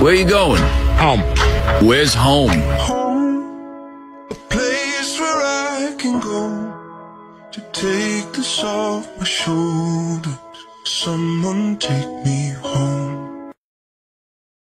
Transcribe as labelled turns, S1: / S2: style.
S1: Where you going?
S2: Home.
S1: Where's home?
S3: home, a place where I can go to take this off my shoulders. Someone take me home.